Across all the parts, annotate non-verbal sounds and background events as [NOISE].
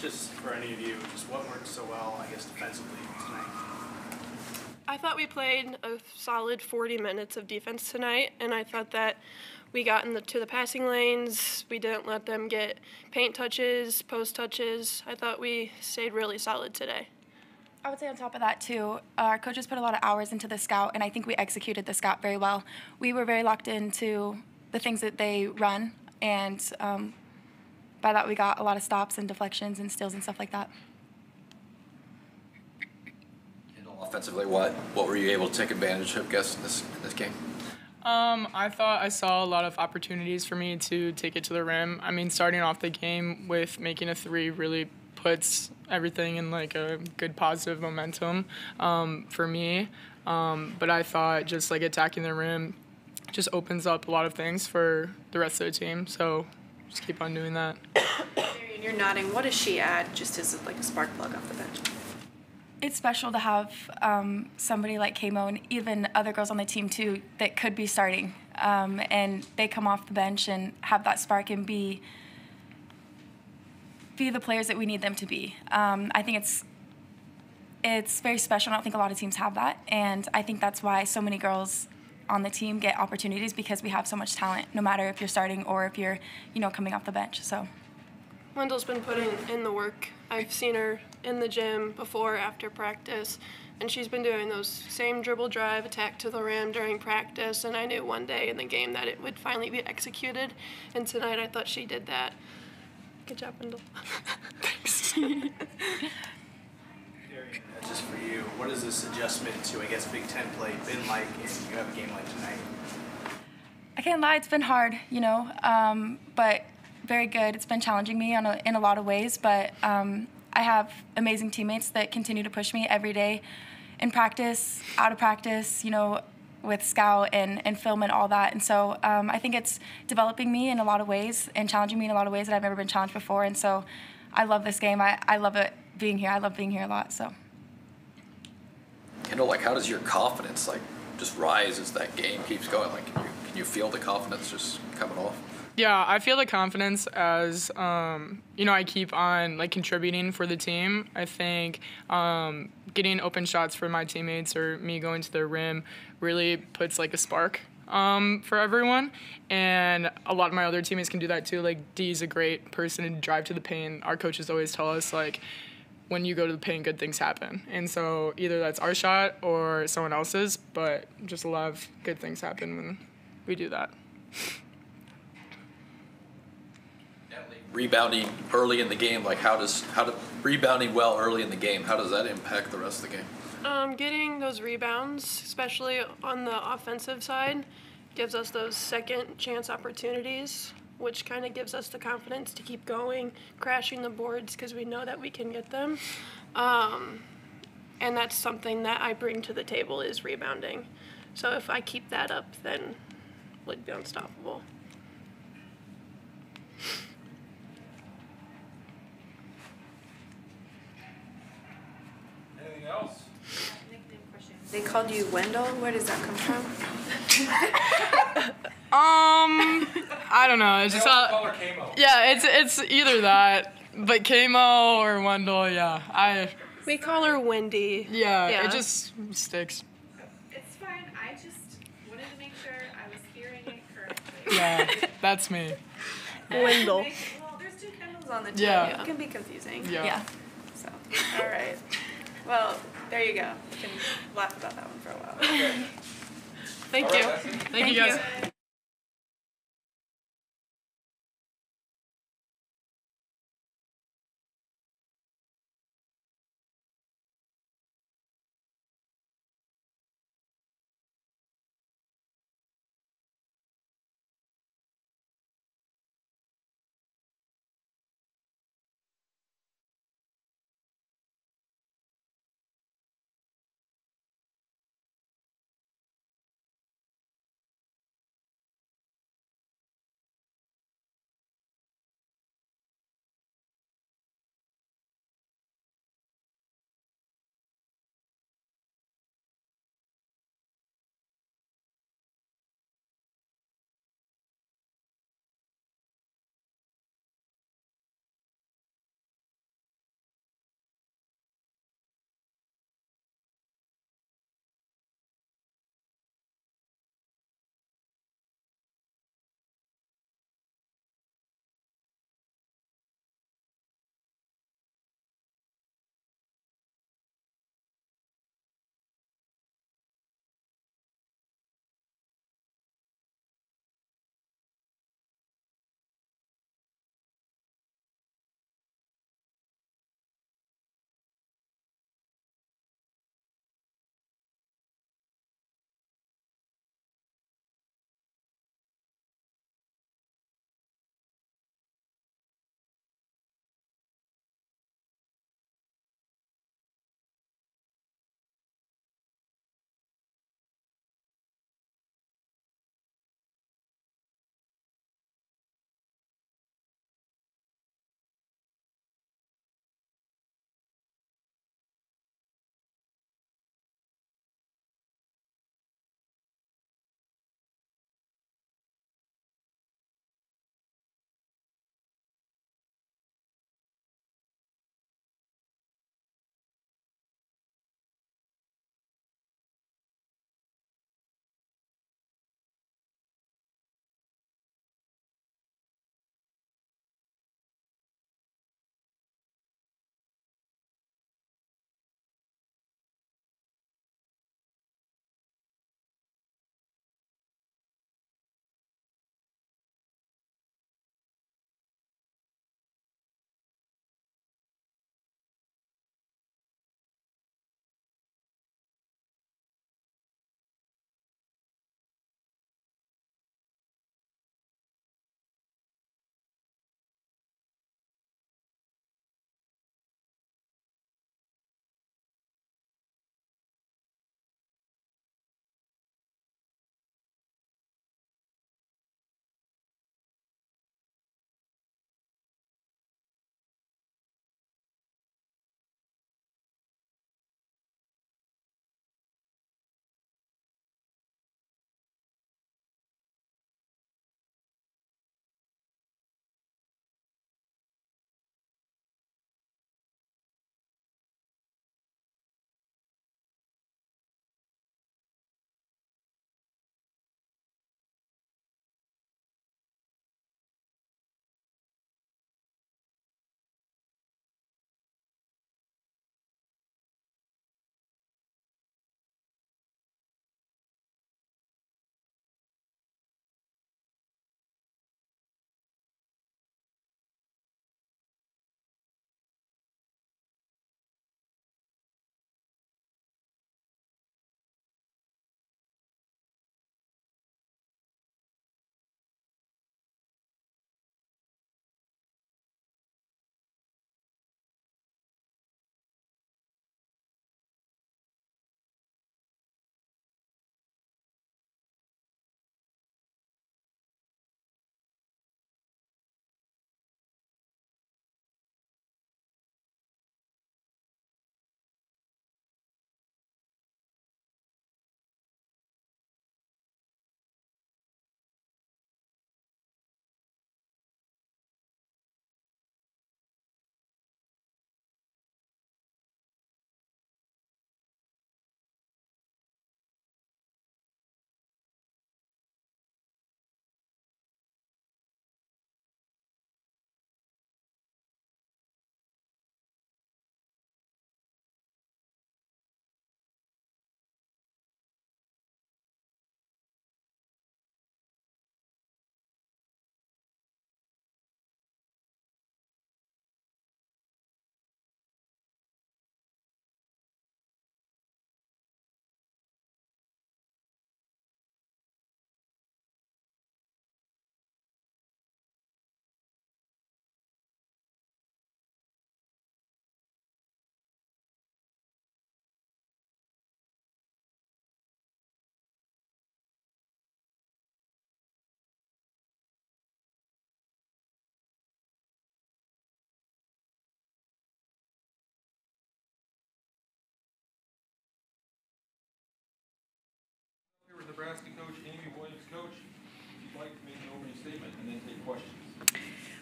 just for any of you, just what worked so well, I guess, defensively tonight? I thought we played a solid 40 minutes of defense tonight, and I thought that we got into the, the passing lanes. We didn't let them get paint touches, post touches. I thought we stayed really solid today. I would say on top of that too, our coaches put a lot of hours into the scout, and I think we executed the scout very well. We were very locked into the things that they run, and um, by that we got a lot of stops and deflections and steals and stuff like that. Offensively, what what were you able to take advantage of, guess, in this in this game? Um, I thought I saw a lot of opportunities for me to take it to the rim. I mean, starting off the game with making a three really puts everything in like a good positive momentum um, for me. Um, but I thought just like attacking the rim just opens up a lot of things for the rest of the team. So just keep on doing that. Marion, you're nodding. What does she add just as like a spark plug off the bench? It's special to have um, somebody like Kamo and even other girls on the team too that could be starting, um, and they come off the bench and have that spark and be be the players that we need them to be. Um, I think it's it's very special. I don't think a lot of teams have that, and I think that's why so many girls on the team get opportunities because we have so much talent. No matter if you're starting or if you're, you know, coming off the bench. So. Wendell's been putting in the work. I've seen her in the gym before, after practice, and she's been doing those same dribble drive attack to the rim during practice. And I knew one day in the game that it would finally be executed. And tonight I thought she did that. Good job, Wendell. Thanks. [LAUGHS] [LAUGHS] just for you, what has this adjustment to, I guess, Big Ten play been like if you have a game like tonight? I can't lie, it's been hard, you know, um, but very good. It's been challenging me a, in a lot of ways, but um, I have amazing teammates that continue to push me every day in practice, out of practice, you know, with scout and, and film and all that. And so um, I think it's developing me in a lot of ways and challenging me in a lot of ways that I've never been challenged before. And so I love this game. I, I love it being here. I love being here a lot. So. Kendall, like, how does your confidence like just rise as that game keeps going? Like, can you, can you feel the confidence just coming off? Yeah, I feel the confidence as um, you know I keep on like contributing for the team. I think um, getting open shots for my teammates or me going to the rim really puts like a spark um, for everyone. And a lot of my other teammates can do that too. Like Dee's a great person to drive to the paint. Our coaches always tell us like when you go to the paint, good things happen. And so either that's our shot or someone else's, but just a lot of good things happen when we do that. Rebounding early in the game, like how does how do rebounding well early in the game, how does that impact the rest of the game? Um, getting those rebounds, especially on the offensive side, gives us those second chance opportunities, which kind of gives us the confidence to keep going, crashing the boards because we know that we can get them. Um, and that's something that I bring to the table is rebounding. So if I keep that up, then we'd be unstoppable. They called you Wendell. Where does that come from? [LAUGHS] Um, I don't know. It's just They also how, call her Kamo. yeah. It's it's either that, but Kamo or Wendell. Yeah, I We call her Wendy. yeah. Yeah. It just sticks. It's fine. I just wanted to make sure I was hearing it correctly. Yeah, that's me. Wendell. Well, there's two Kendalls on the team. Yeah. It can be confusing. Yeah. Yeah. So, all right. Well, there you go. You can laugh about that one for a while. [LAUGHS] Thank you. Thank, you guys.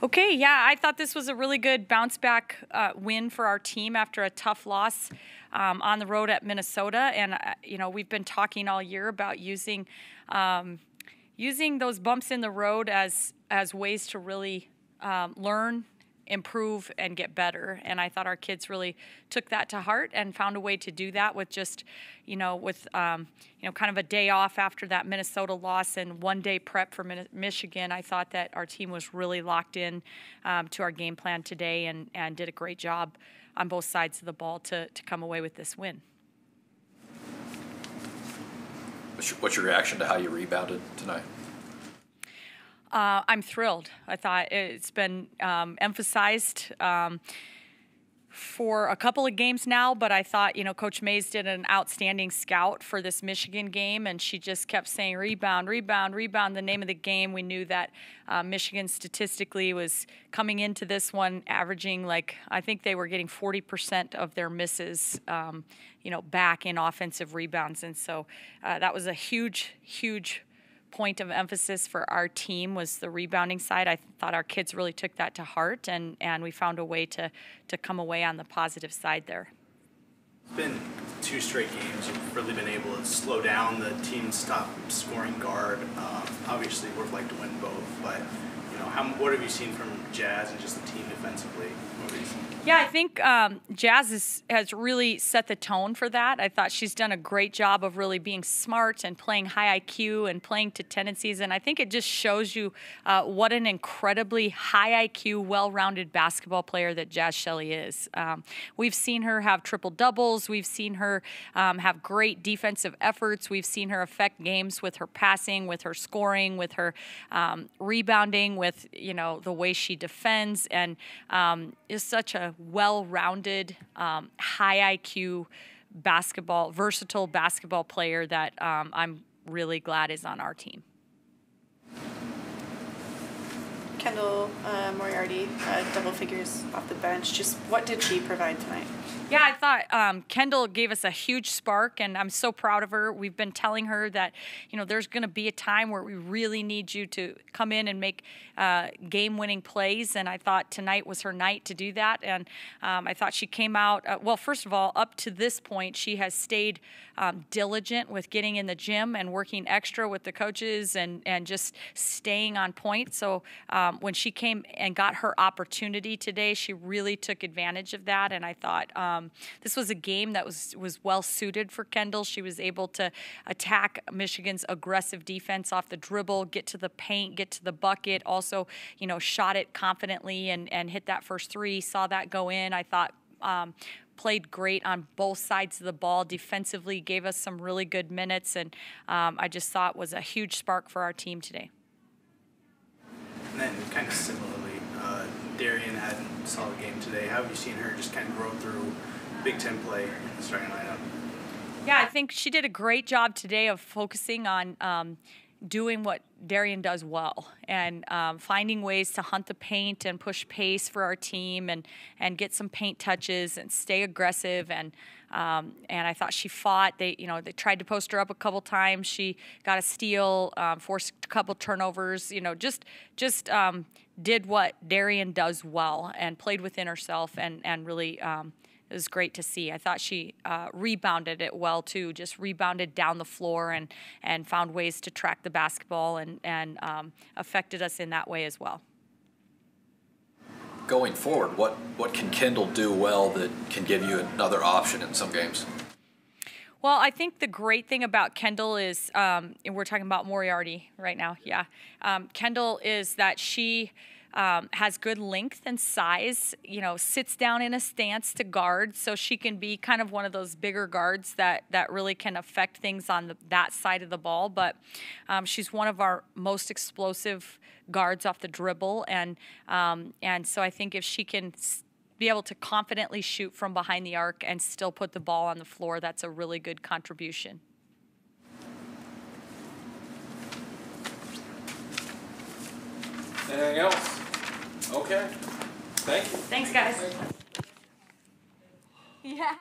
Okay, yeah, I thought this was a really good bounce back uh, win for our team after a tough loss um, on the road at Minnesota. And, uh, you know, we've been talking all year about using. Um, using those bumps in the road as as ways to really um, learn improve and get better. And i thought our kids really took that to heart and found a way to do that with just you know with um, you know kind of a day off after that minnesota loss and one day prep for michigan. I thought that our team was really locked in um, to our game plan today and and did a great job on both sides of the ball to to come away with this win. What's your, what's your reaction to how you rebounded tonight? Uh, I'm thrilled. I thought it's been um, emphasized um, for a couple of games now, but I thought, you know, Coach Mays did an outstanding scout for this Michigan game, and she just kept saying rebound, rebound, rebound, the name of the game. We knew that uh, Michigan statistically was coming into this one averaging like, I think they were getting 40% of their misses, um, you know, back in offensive rebounds. And so uh, that was a huge, huge point of emphasis for our team was the rebounding side. I thought our kids really took that to heart, and, and we found a way to, to come away on the positive side there. It's been two straight games. You've really been able to slow down the team, stop scoring guard. Um, obviously, we'd like to win both, but know, how, what have you seen from Jaz and just the team defensively? Yeah, I think um, Jaz is, has really set the tone for that. I thought she's done a great job of really being smart and playing high IQ and playing to tendencies. And I think it just shows you uh, what an incredibly high IQ, well rounded basketball player that Jaz Shelley is. Um, we've seen her have triple doubles, we've seen her um, have great defensive efforts, we've seen her affect games with her passing, with her scoring, with her um, rebounding, with you know the way she defends, and um, is such a well-rounded, um, high IQ basketball, versatile basketball player that um, I'm really glad is on our team. Kendall uh, Moriarty, uh, double figures off the bench. Just what did she provide tonight? Yeah, I thought um, Kendall gave us a huge spark, and I'm so proud of her. We've been telling her that, you know, there's going to be a time where we really need you to come in and make uh, game-winning plays, and I thought tonight was her night to do that. And um, I thought she came out uh, well. First of all, up to this point, she has stayed um, diligent with getting in the gym and working extra with the coaches, and and just staying on point. So um, when she came and got her opportunity today, she really took advantage of that, and I thought. Um, this was a game that was was well suited for Kendall. She was able to attack Michigan's aggressive defense off the dribble, get to the paint, get to the bucket. Also, you know, shot it confidently and and hit that first three. Saw that go in. I thought. Um, played great on both sides of the ball defensively gave us some really good minutes and um, i just thought was a huge spark for our team today And then, kind of similarly, Darian had a solid game today. How have you seen her just kind of grow through Big Ten play in the starting lineup? Yeah, I think she did a great job today of focusing on um, doing what Darian does well and um, finding ways to hunt the paint and push pace for our team and and get some paint touches and stay aggressive and um, and I thought she fought. They you know they tried to post her up a couple times. She got a steal, um, forced a couple turnovers. You know just just um, did what Darian does well and played within herself and and really. Um, it was great to see. I thought she uh, rebounded it well too. Just rebounded down the floor and and found ways to track the basketball and and um, affected us in that way as well. Going forward, what, what can Kendall do well that can give you another option in some games? Well, I think the great thing about Kendall is, um, and we're talking about Moriarty right now, yeah. Um, Kendall is that she um, has good length and size, you know, sits down in a stance to guard, so she can be kind of one of those bigger guards that, that really can affect things on the, that side of the ball. But um, she's one of our most explosive guards off the dribble, and um, and so I think if she can be able to confidently shoot from behind the arc and still put the ball on the floor, that's a really good contribution. Anything else? Okay. Thank you. Thanks, guys. Yeah.